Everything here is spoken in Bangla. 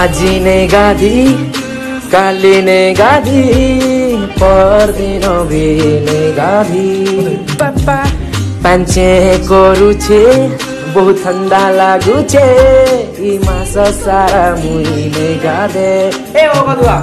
আজিনে গাধি কালিনে গাধি পরদিন বিনে গাধি বাপা ପାଞ୍ଚେ କରୁଛେ ବହୁତ ଥଣ୍ଡା ଲାଗୁଛେ ଇ ମାସ ସାରା ମୁଇଁ ନେ ଗାଧେ ଏ ବଗଦୁଆ